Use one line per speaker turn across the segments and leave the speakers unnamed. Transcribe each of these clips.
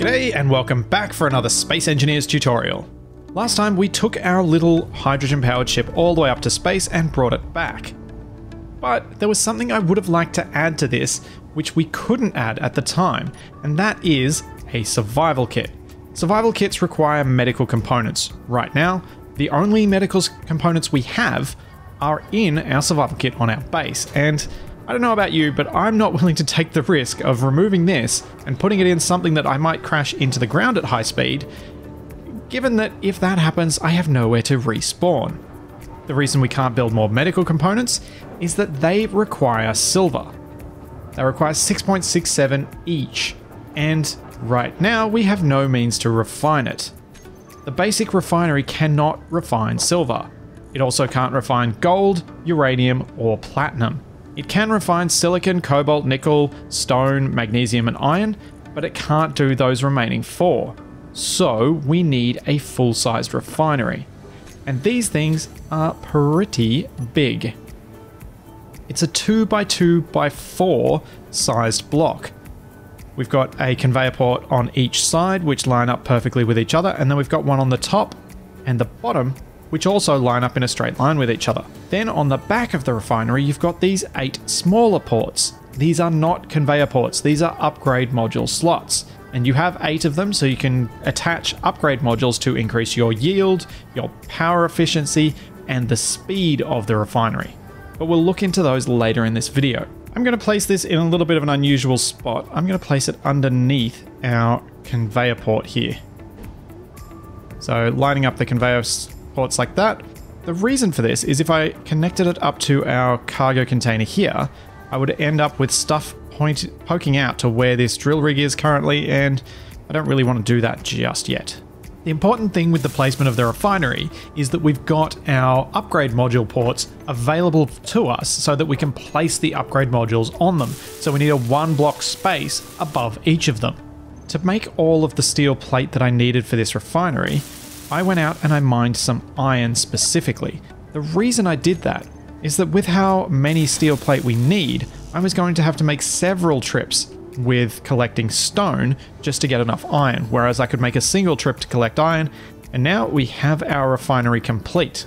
G'day and welcome back for another Space Engineers tutorial. Last time we took our little hydrogen powered ship all the way up to space and brought it back. But there was something I would have liked to add to this which we couldn't add at the time, and that is a survival kit. Survival kits require medical components. Right now, the only medical components we have are in our survival kit on our base, and I don't know about you, but I'm not willing to take the risk of removing this and putting it in something that I might crash into the ground at high speed, given that if that happens, I have nowhere to respawn. The reason we can't build more medical components is that they require silver. They require 6.67 each, and right now we have no means to refine it. The basic refinery cannot refine silver. It also can't refine gold, uranium, or platinum. It can refine silicon, cobalt, nickel, stone, magnesium, and iron, but it can't do those remaining four. So we need a full sized refinery. And these things are pretty big. It's a 2 by 2 by 4 sized block. We've got a conveyor port on each side, which line up perfectly with each other, and then we've got one on the top and the bottom, which also line up in a straight line with each other. Then on the back of the refinery, you've got these eight smaller ports. These are not conveyor ports, these are upgrade module slots. And you have eight of them, so you can attach upgrade modules to increase your yield, your power efficiency, and the speed of the refinery. But we'll look into those later in this video. I'm going to place this in a little bit of an unusual spot. I'm going to place it underneath our conveyor port here. So lining up the conveyor ports like that. The reason for this is if I connected it up to our cargo container here, I would end up with stuff point, poking out to where this drill rig is currently, and I don't really want to do that just yet. The important thing with the placement of the refinery is that we've got our upgrade module ports available to us so that we can place the upgrade modules on them. So we need a one block space above each of them. To make all of the steel plate that I needed for this refinery, I went out and I mined some iron specifically. The reason I did that is that with how many steel plate we need, I was going to have to make several trips with collecting stone just to get enough iron, whereas I could make a single trip to collect iron, and now we have our refinery complete.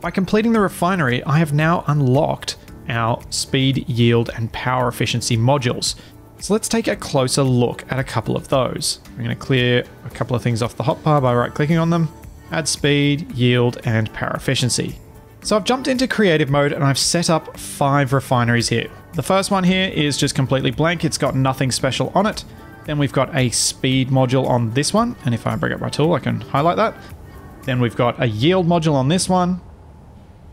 By completing the refinery, I have now unlocked our speed, yield, and power efficiency modules. So let's take a closer look at a couple of those. I'm going to clear a couple of things off the hotbar by right clicking on them, add speed, yield, and power efficiency. So I've jumped into creative mode and I've set up five refineries here. The first one here is just completely blank, it's got nothing special on it. Then we've got a speed module on this one, and if I bring up my tool, I can highlight that. Then we've got a yield module on this one,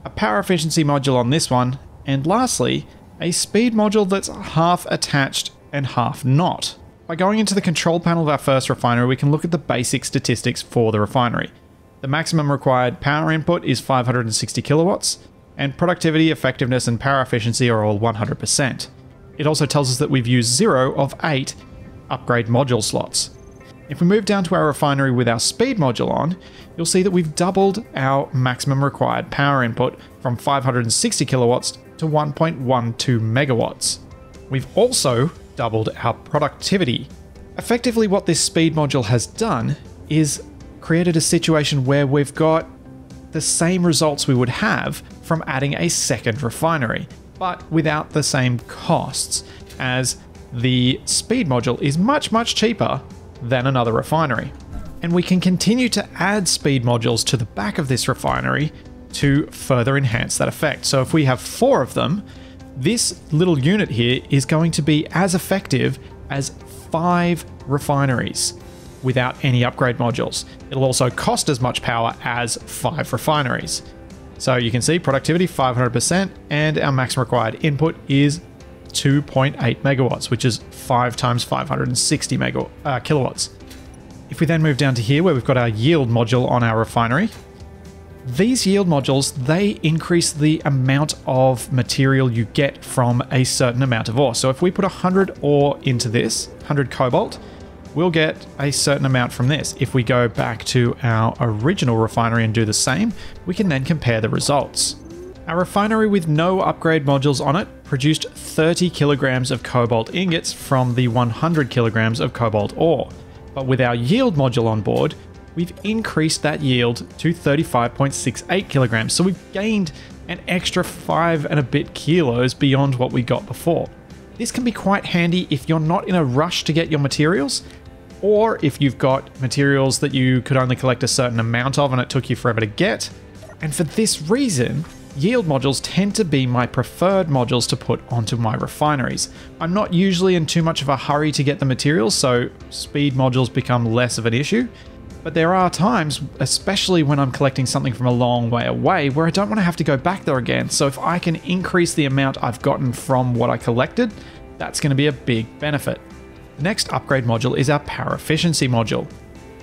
a power efficiency module on this one, and lastly, a speed module that's half attached and half not. By going into the control panel of our first refinery, we can look at the basic statistics for the refinery. The maximum required power input is 560 kilowatts, and productivity, effectiveness, and power efficiency are all 100%. It also tells us that we've used 0 of 8 upgrade module slots. If we move down to our refinery with our speed module on, you'll see that we've doubled our maximum required power input from 560 kilowatts to 1.12 megawatts. We've also doubled our productivity. Effectively, what this speed module has done is created a situation where we've got the same results we would have from adding a second refinery, but without the same costs, as the speed module is much, much cheaper than another refinery. And we can continue to add speed modules to the back of this refinery to further enhance that effect. So if we have four of them, this little unit here is going to be as effective as five refineries without any upgrade modules. It'll also cost as much power as five refineries. So you can see productivity 500% and our maximum required input is 2.8 megawatts, which is 5 times 560 megawatt, uh, kilowatts. If we then move down to here where we've got our yield module on our refinery, these yield modules, they increase the amount of material you get from a certain amount of ore. So if we put 100 ore into this, 100 cobalt, we'll get a certain amount from this. If we go back to our original refinery and do the same, we can then compare the results. Our refinery with no upgrade modules on it produced 30 kilograms of cobalt ingots from the 100 kilograms of cobalt ore. But with our yield module on board, we've increased that yield to 35.68 kilograms. So we've gained an extra five and a bit kilos beyond what we got before. This can be quite handy if you're not in a rush to get your materials, or if you've got materials that you could only collect a certain amount of and it took you forever to get. And for this reason, yield modules tend to be my preferred modules to put onto my refineries. I'm not usually in too much of a hurry to get the materials, so speed modules become less of an issue. But there are times, especially when I'm collecting something from a long way away, where I don't want to have to go back there again. So if I can increase the amount I've gotten from what I collected, that's going to be a big benefit. The next upgrade module is our power efficiency module.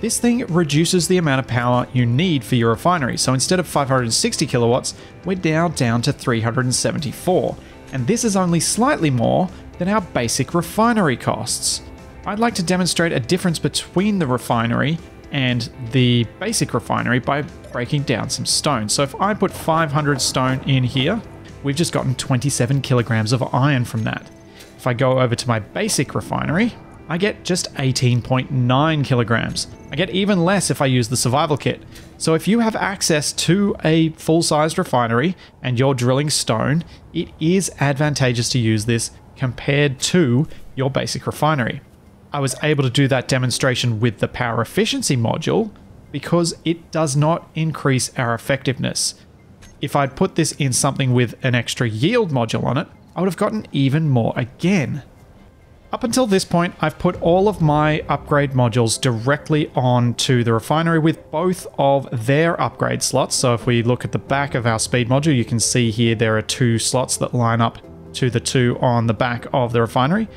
This thing reduces the amount of power you need for your refinery. So instead of 560 kilowatts, we're now down to 374. And this is only slightly more than our basic refinery costs. I'd like to demonstrate a difference between the refinery and the basic refinery by breaking down some stone. So if I put 500 stone in here, we've just gotten 27 kilograms of iron from that. If I go over to my basic refinery, I get just 18.9 kilograms. I get even less if I use the survival kit. So if you have access to a full-sized refinery and you're drilling stone, it is advantageous to use this compared to your basic refinery. I was able to do that demonstration with the power efficiency module because it does not increase our effectiveness. If I'd put this in something with an extra yield module on it, I would have gotten even more again. Up until this point, I've put all of my upgrade modules directly onto the refinery with both of their upgrade slots. So if we look at the back of our speed module, you can see here there are two slots that line up to the two on the back of the refinery.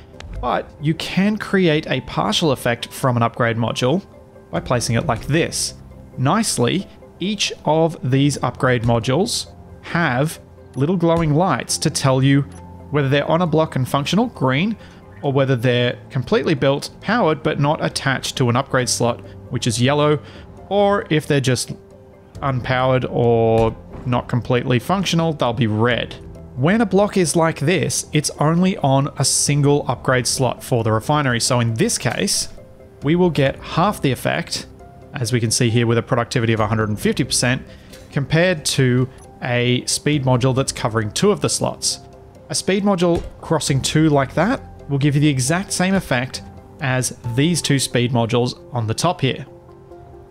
But you can create a partial effect from an upgrade module by placing it like this. Nicely, each of these upgrade modules have little glowing lights to tell you whether they're on a block and functional, green, or whether they're completely built, powered, but not attached to an upgrade slot, which is yellow, or if they're just unpowered or not completely functional, they'll be red. When a block is like this, it's only on a single upgrade slot for the refinery. So in this case, we will get half the effect, as we can see here with a productivity of 150%, compared to a speed module that's covering two of the slots. A speed module crossing two like that will give you the exact same effect as these two speed modules on the top here.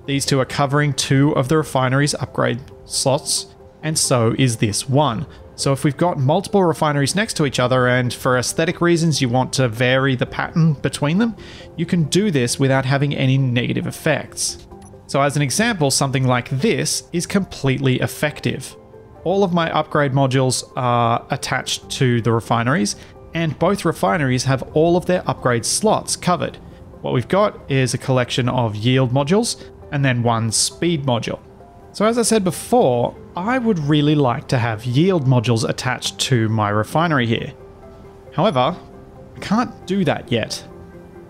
These two are covering two of the refinery's upgrade slots, and so is this one. So if we've got multiple refineries next to each other and for aesthetic reasons you want to vary the pattern between them, you can do this without having any negative effects. So as an example, something like this is completely effective. All of my upgrade modules are attached to the refineries and both refineries have all of their upgrade slots covered. What we've got is a collection of yield modules and then one speed module. So as I said before, I would really like to have yield modules attached to my refinery here. However, I can't do that yet.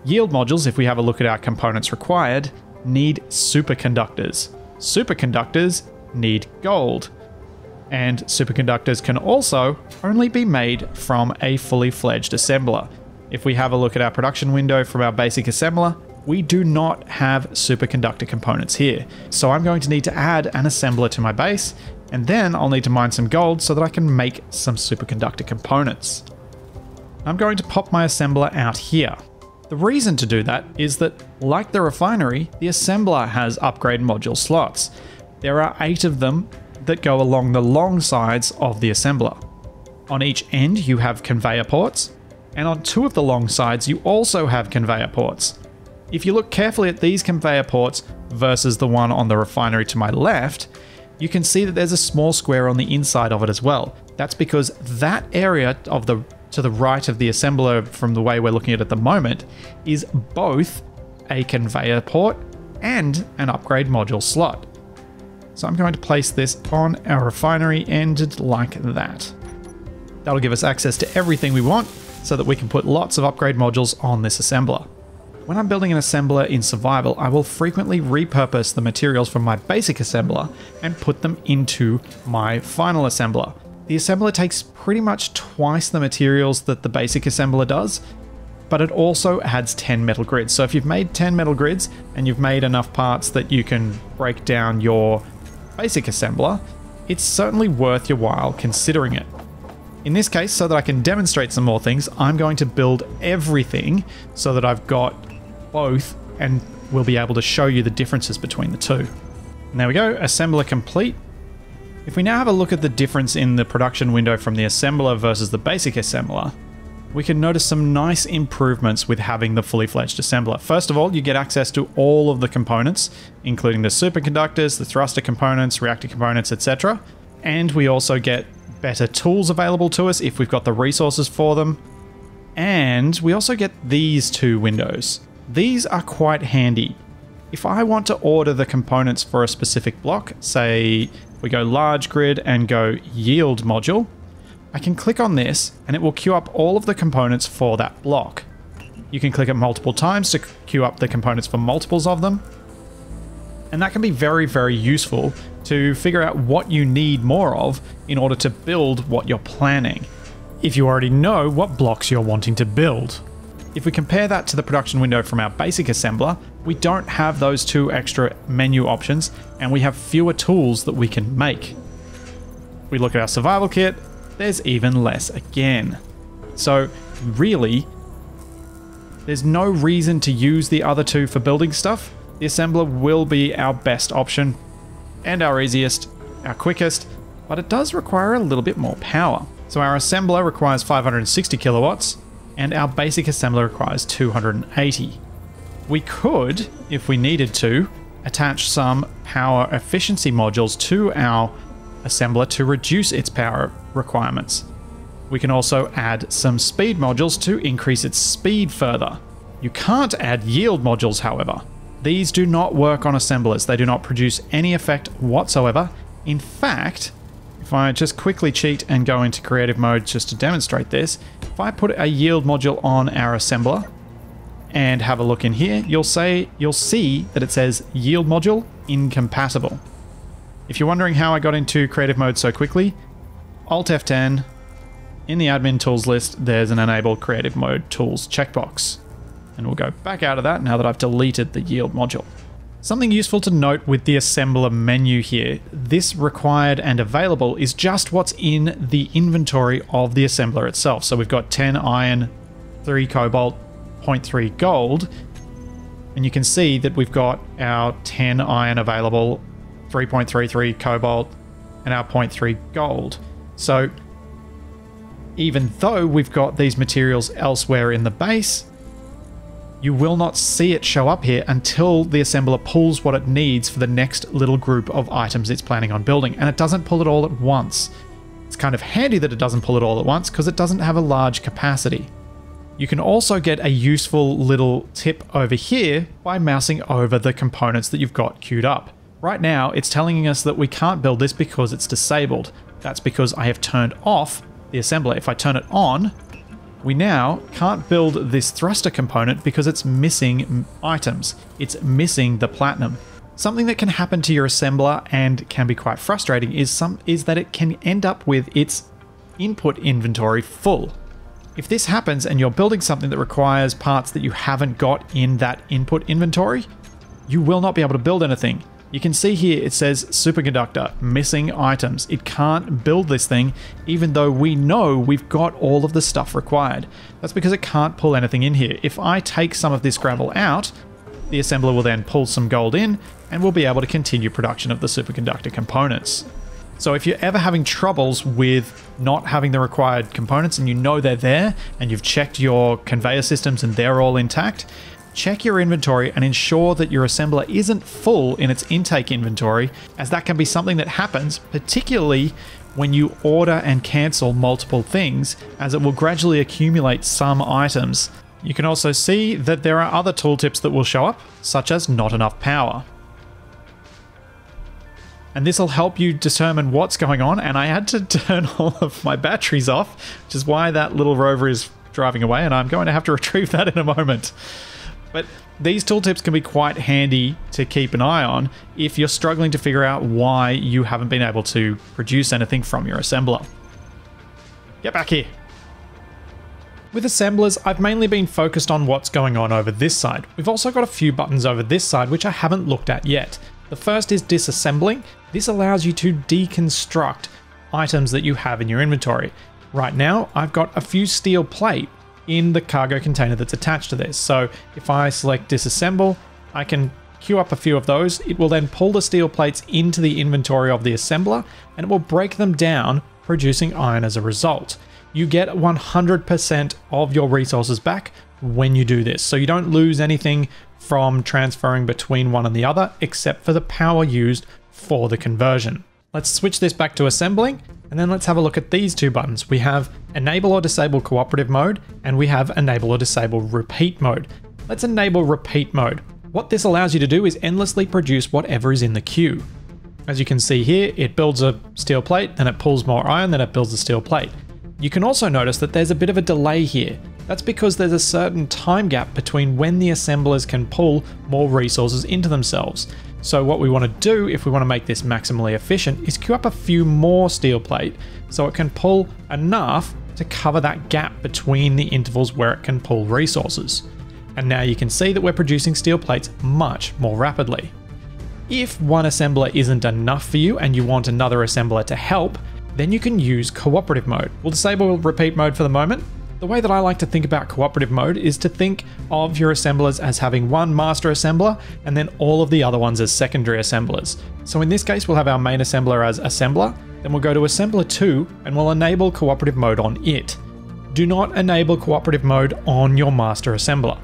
Yield modules, if we have a look at our components required, need superconductors. Superconductors need gold. And superconductors can also only be made from a fully fledged assembler. If we have a look at our production window from our basic assembler, we do not have superconductor components here. So I'm going to need to add an assembler to my base, and then I'll need to mine some gold so that I can make some superconductor components. I'm going to pop my assembler out here. The reason to do that is that, like the refinery, the assembler has upgrade module slots. There are eight of them that go along the long sides of the assembler. On each end, you have conveyor ports, and on two of the long sides, you also have conveyor ports. If you look carefully at these conveyor ports versus the one on the refinery to my left, you can see that there's a small square on the inside of it as well. That's because that area of the to the right of the assembler from the way we're looking at it at the moment is both a conveyor port and an upgrade module slot. So I'm going to place this on our refinery end like that. That'll give us access to everything we want so that we can put lots of upgrade modules on this assembler. When I'm building an assembler in survival, I will frequently repurpose the materials from my basic assembler and put them into my final assembler. The assembler takes pretty much twice the materials that the basic assembler does, but it also adds 10 metal grids. So if you've made 10 metal grids and you've made enough parts that you can break down your basic assembler, it's certainly worth your while considering it. In this case, so that I can demonstrate some more things, I'm going to build everything so that I've got both and we'll be able to show you the differences between the two. And there we go, assembler complete. If we now have a look at the difference in the production window from the assembler versus the basic assembler, we can notice some nice improvements with having the fully fledged assembler. First of all, you get access to all of the components, including the superconductors, the thruster components, reactor components, etc. And we also get better tools available to us if we've got the resources for them. And we also get these two windows. These are quite handy. If I want to order the components for a specific block, say we go large grid and go yield module, I can click on this and it will queue up all of the components for that block. You can click it multiple times to queue up the components for multiples of them. And that can be very, very useful to figure out what you need more of in order to build what you're planning. If you already know what blocks you're wanting to build. If we compare that to the production window from our basic assembler, we don't have those two extra menu options and we have fewer tools that we can make. We look at our survival kit, there's even less again. So really, there's no reason to use the other two for building stuff. The assembler will be our best option and our easiest, our quickest, but it does require a little bit more power. So our assembler requires 560 kilowatts and our basic assembler requires 280. We could, if we needed to, attach some power efficiency modules to our assembler to reduce its power requirements. We can also add some speed modules to increase its speed further. You can't add yield modules, however. These do not work on assemblers. They do not produce any effect whatsoever. In fact, if I just quickly cheat and go into creative mode just to demonstrate this, if I put a yield module on our assembler and have a look in here, you'll say you'll see that it says yield module incompatible. If you're wondering how I got into creative mode so quickly, Alt F10, in the admin tools list, there's an enable creative mode tools checkbox. And we'll go back out of that now that I've deleted the yield module. Something useful to note with the assembler menu here, this required and available is just what's in the inventory of the assembler itself. So we've got 10 iron, 3 cobalt, 0.3 gold, and you can see that we've got our 10 iron available 3.33 cobalt, and our 0.3 gold. So even though we've got these materials elsewhere in the base, you will not see it show up here until the assembler pulls what it needs for the next little group of items it's planning on building, and it doesn't pull it all at once. It's kind of handy that it doesn't pull it all at once because it doesn't have a large capacity. You can also get a useful little tip over here by mousing over the components that you've got queued up. Right now, it's telling us that we can't build this because it's disabled. That's because I have turned off the assembler. If I turn it on, we now can't build this thruster component because it's missing items. It's missing the platinum. Something that can happen to your assembler and can be quite frustrating is some is that it can end up with its input inventory full. If this happens and you're building something that requires parts that you haven't got in that input inventory, you will not be able to build anything. You can see here it says superconductor, missing items. It can't build this thing even though we know we've got all of the stuff required. That's because it can't pull anything in here. If I take some of this gravel out, the assembler will then pull some gold in and we'll be able to continue production of the superconductor components. So if you're ever having troubles with not having the required components and you know they're there and you've checked your conveyor systems and they're all intact, check your inventory and ensure that your assembler isn't full in its intake inventory, as that can be something that happens, particularly when you order and cancel multiple things, as it will gradually accumulate some items. You can also see that there are other tooltips that will show up, such as not enough power. And this will help you determine what's going on, and I had to turn all of my batteries off, which is why that little rover is driving away, and I'm going to have to retrieve that in a moment. But these tooltips can be quite handy to keep an eye on if you're struggling to figure out why you haven't been able to produce anything from your assembler. Get back here. With assemblers, I've mainly been focused on what's going on over this side. We've also got a few buttons over this side which I haven't looked at yet. The first is disassembling. This allows you to deconstruct items that you have in your inventory. Right now, I've got a few steel plate in the cargo container that's attached to this. So if I select disassemble, I can queue up a few of those. It will then pull the steel plates into the inventory of the assembler and it will break them down, producing iron as a result. You get 100% of your resources back when you do this. So you don't lose anything from transferring between one and the other, except for the power used for the conversion. Let's switch this back to assembling, and then let's have a look at these two buttons. We have enable or disable cooperative mode, and we have enable or disable repeat mode. Let's enable repeat mode. What this allows you to do is endlessly produce whatever is in the queue. As you can see here, it builds a steel plate, then it pulls more iron, then it builds a steel plate. You can also notice that there's a bit of a delay here. That's because there's a certain time gap between when the assemblers can pull more resources into themselves. So what we want to do if we want to make this maximally efficient is queue up a few more steel plate so it can pull enough to cover that gap between the intervals where it can pull resources. And now you can see that we're producing steel plates much more rapidly. If one assembler isn't enough for you and you want another assembler to help, then you can use cooperative mode. We'll disable repeat mode for the moment. The way that I like to think about cooperative mode is to think of your assemblers as having one master assembler and then all of the other ones as secondary assemblers. So in this case, we'll have our main assembler as assembler, then we'll go to assembler 2 and we'll enable cooperative mode on it. Do not enable cooperative mode on your master assembler.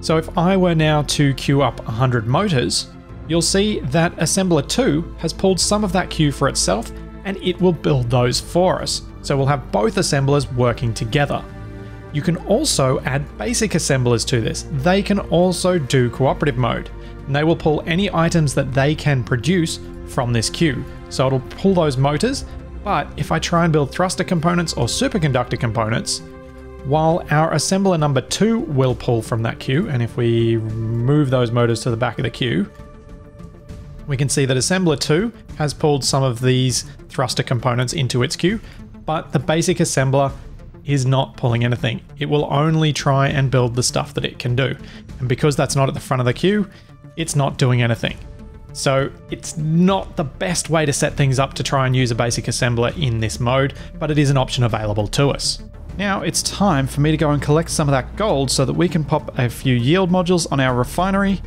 So if I were now to queue up 100 motors, you'll see that assembler 2 has pulled some of that queue for itself and it will build those for us. So we'll have both assemblers working together. You can also add basic assemblers to this. They can also do cooperative mode. And they will pull any items that they can produce from this queue. So it'll pull those motors, but if I try and build thruster components or superconductor components, while our assembler number two will pull from that queue, and if we move those motors to the back of the queue, we can see that assembler 2 has pulled some of these thruster components into its queue, but the basic assembler is not pulling anything. It will only try and build the stuff that it can do. And because that's not at the front of the queue, it's not doing anything. So it's not the best way to set things up to try and use a basic assembler in this mode, but it is an option available to us. Now it's time for me to go and collect some of that gold so that we can pop a few yield modules on our refinery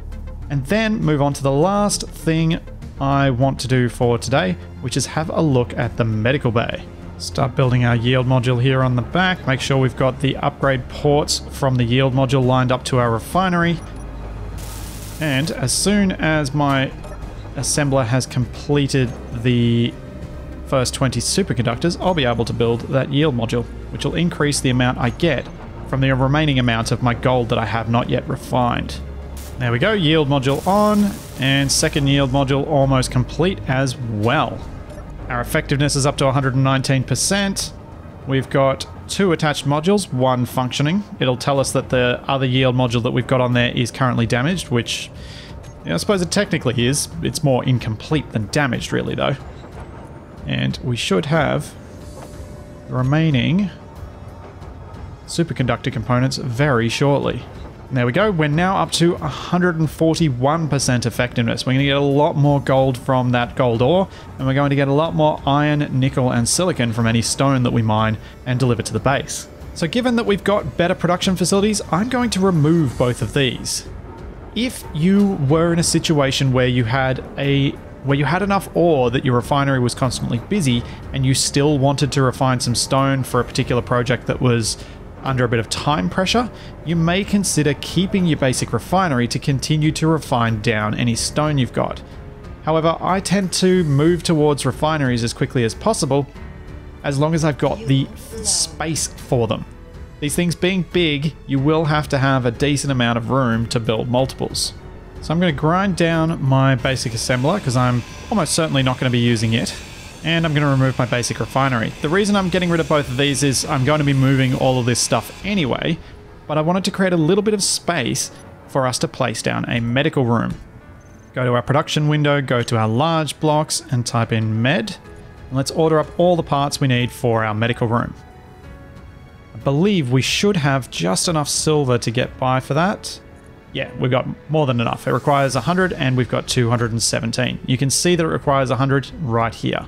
and then move on to the last thing I want to do for today, which is have a look at the medical bay. Start building our yield module here on the back, make sure we've got the upgrade ports from the yield module lined up to our refinery. And as soon as my assembler has completed the first 20 superconductors, I'll be able to build that yield module, which will increase the amount I get from the remaining amount of my gold that I have not yet refined. There we go, yield module on, and second yield module almost complete as well. Our effectiveness is up to 119%. We've got two attached modules, one functioning. It'll tell us that the other yield module that we've got on there is currently damaged, which I suppose it technically is. It's more incomplete than damaged, really, though. And we should have the remaining superconductor components very shortly. There we go. We're now up to 141% effectiveness. We're going to get a lot more gold from that gold ore, and we're going to get a lot more iron, nickel, and silicon from any stone that we mine and deliver to the base. So given that we've got better production facilities, I'm going to remove both of these. If you were in a situation where you had a where you had enough ore that your refinery was constantly busy and you still wanted to refine some stone for a particular project that was under a bit of time pressure, you may consider keeping your basic refinery to continue to refine down any stone you've got. However, I tend to move towards refineries as quickly as possible, as long as I've got the space for them. These things being big, you will have to have a decent amount of room to build multiples. So I'm going to grind down my basic assembler because I'm almost certainly not going to be using it and I'm going to remove my basic refinery. The reason I'm getting rid of both of these is I'm going to be moving all of this stuff anyway, but I wanted to create a little bit of space for us to place down a medical room. Go to our production window, go to our large blocks and type in med, and let's order up all the parts we need for our medical room. I believe we should have just enough silver to get by for that. Yeah, we've got more than enough. It requires 100 and we've got 217. You can see that it requires 100 right here.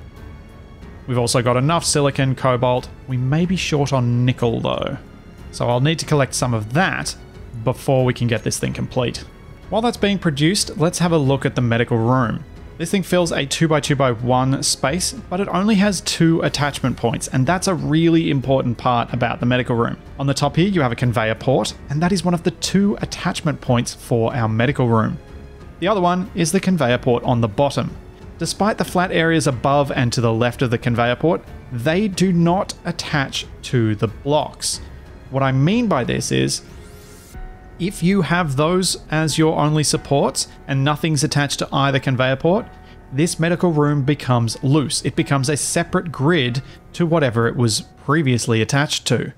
We've also got enough silicon, cobalt. We may be short on nickel though. So I'll need to collect some of that before we can get this thing complete. While that's being produced, let's have a look at the medical room. This thing fills a 2x2x1 space, but it only has two attachment points, and that's a really important part about the medical room. On the top here, you have a conveyor port, and that is one of the two attachment points for our medical room. The other one is the conveyor port on the bottom. Despite the flat areas above and to the left of the conveyor port, they do not attach to the blocks. What I mean by this is if you have those as your only supports and nothing's attached to either conveyor port, this medical room becomes loose. It becomes a separate grid to whatever it was previously attached to.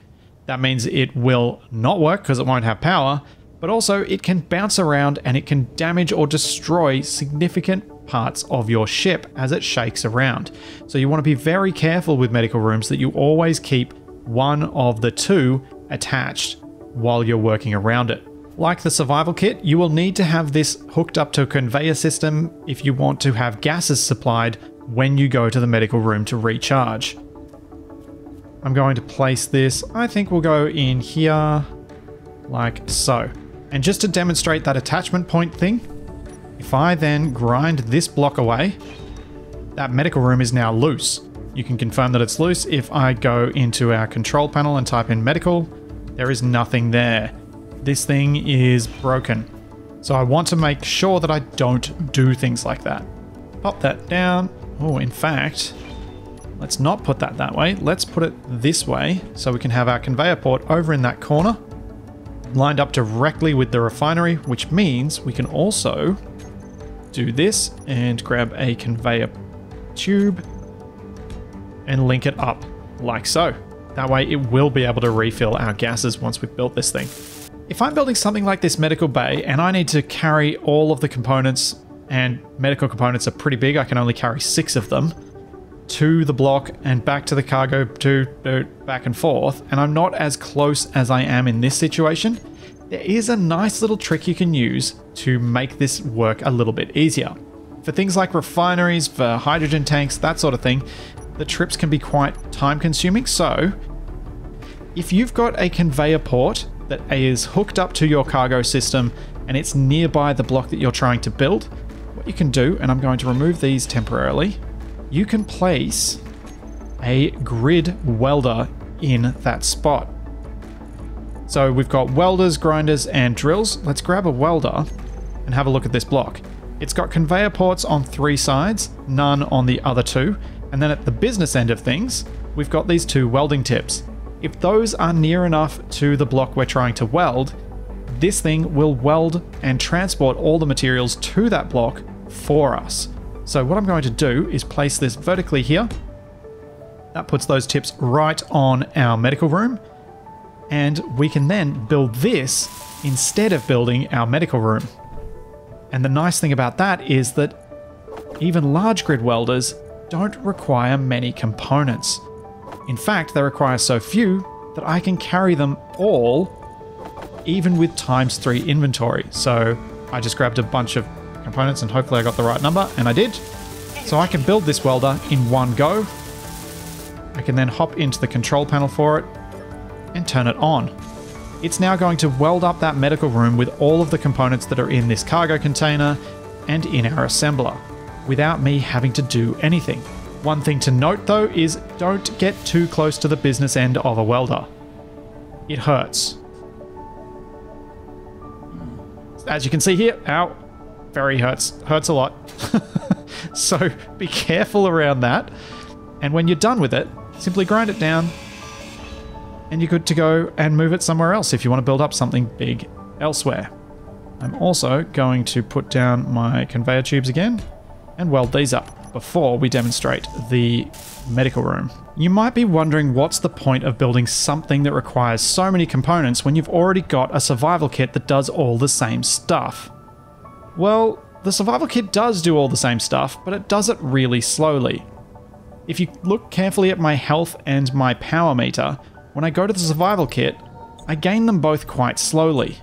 That means it will not work because it won't have power, but also it can bounce around and it can damage or destroy significant parts of your ship as it shakes around. So you want to be very careful with medical rooms that you always keep one of the two attached while you're working around it. Like the survival kit, you will need to have this hooked up to a conveyor system if you want to have gases supplied when you go to the medical room to recharge. I'm going to place this, I think we'll go in here like so. And just to demonstrate that attachment point thing, if I then grind this block away, that medical room is now loose. You can confirm that it's loose if I go into our control panel and type in medical. There is nothing there this thing is broken. So I want to make sure that I don't do things like that. Pop that down. Oh, in fact, let's not put that that way. Let's put it this way so we can have our conveyor port over in that corner lined up directly with the refinery, which means we can also do this and grab a conveyor tube and link it up like so. That way it will be able to refill our gases once we've built this thing. If I'm building something like this medical bay and I need to carry all of the components, and medical components are pretty big, I can only carry six of them, to the block and back to the cargo to, to back and forth, and I'm not as close as I am in this situation, there is a nice little trick you can use to make this work a little bit easier. For things like refineries, for hydrogen tanks, that sort of thing, the trips can be quite time consuming. So, if you've got a conveyor port that is hooked up to your cargo system and it's nearby the block that you're trying to build, what you can do, and I'm going to remove these temporarily, you can place a grid welder in that spot. So we've got welders, grinders, and drills. Let's grab a welder and have a look at this block. It's got conveyor ports on three sides, none on the other two. And then at the business end of things, we've got these two welding tips. If those are near enough to the block we're trying to weld, this thing will weld and transport all the materials to that block for us. So what I'm going to do is place this vertically here. That puts those tips right on our medical room. And we can then build this instead of building our medical room. And the nice thing about that is that even large grid welders don't require many components. In fact, they require so few that I can carry them all even with times 3 inventory. So I just grabbed a bunch of components and hopefully I got the right number, and I did. So I can build this welder in one go. I can then hop into the control panel for it and turn it on. It's now going to weld up that medical room with all of the components that are in this cargo container and in our assembler without me having to do anything. One thing to note though is don't get too close to the business end of a welder. It hurts. As you can see here, ow, very hurts, hurts a lot. so be careful around that. And when you're done with it, simply grind it down and you're good to go and move it somewhere else if you want to build up something big elsewhere. I'm also going to put down my conveyor tubes again and weld these up before we demonstrate the medical room. You might be wondering what's the point of building something that requires so many components when you've already got a survival kit that does all the same stuff. Well, the survival kit does do all the same stuff, but it does it really slowly. If you look carefully at my health and my power meter, when I go to the survival kit, I gain them both quite slowly.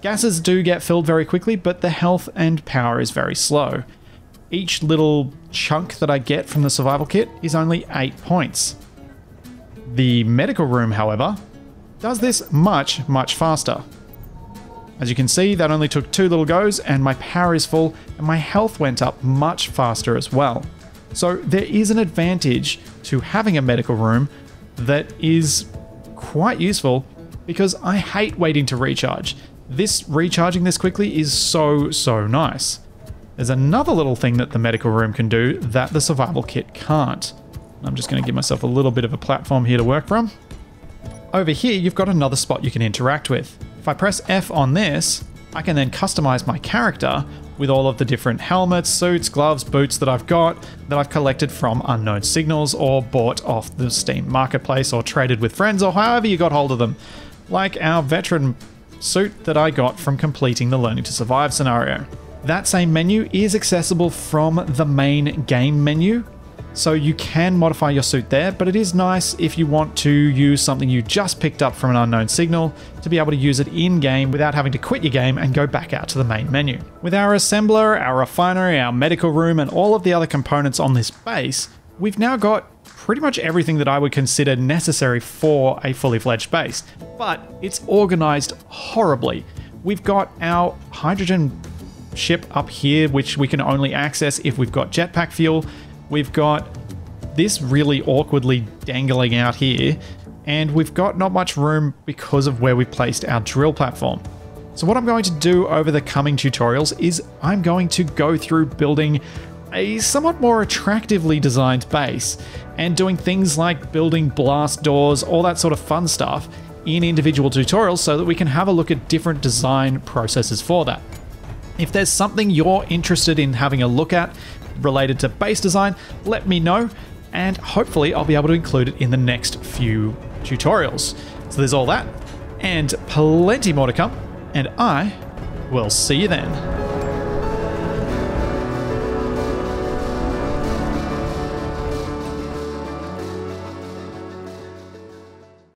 Gases do get filled very quickly, but the health and power is very slow. Each little chunk that I get from the survival kit is only 8 points. The medical room, however, does this much, much faster. As you can see, that only took two little goes and my power is full and my health went up much faster as well. So there is an advantage to having a medical room that is quite useful because I hate waiting to recharge. This recharging this quickly is so, so nice. There's another little thing that the medical room can do that the survival kit can't. I'm just going to give myself a little bit of a platform here to work from. Over here, you've got another spot you can interact with. If I press F on this, I can then customize my character with all of the different helmets, suits, gloves, boots that I've got that I've collected from Unknown Signals or bought off the Steam Marketplace or traded with friends or however you got hold of them. Like our veteran suit that I got from completing the Learning to Survive scenario. That same menu is accessible from the main game menu, so you can modify your suit there, but it is nice if you want to use something you just picked up from an unknown signal to be able to use it in-game without having to quit your game and go back out to the main menu. With our assembler, our refinery, our medical room, and all of the other components on this base, we've now got pretty much everything that I would consider necessary for a fully fledged base, but it's organized horribly. We've got our hydrogen ship up here, which we can only access if we've got jetpack fuel. We've got this really awkwardly dangling out here, and we've got not much room because of where we placed our drill platform. So what I'm going to do over the coming tutorials is I'm going to go through building a somewhat more attractively designed base and doing things like building blast doors, all that sort of fun stuff in individual tutorials so that we can have a look at different design processes for that. If there's something you're interested in having a look at, related to base design, let me know, and hopefully I'll be able to include it in the next few tutorials. So there's all that, and plenty more to come, and I will see you then.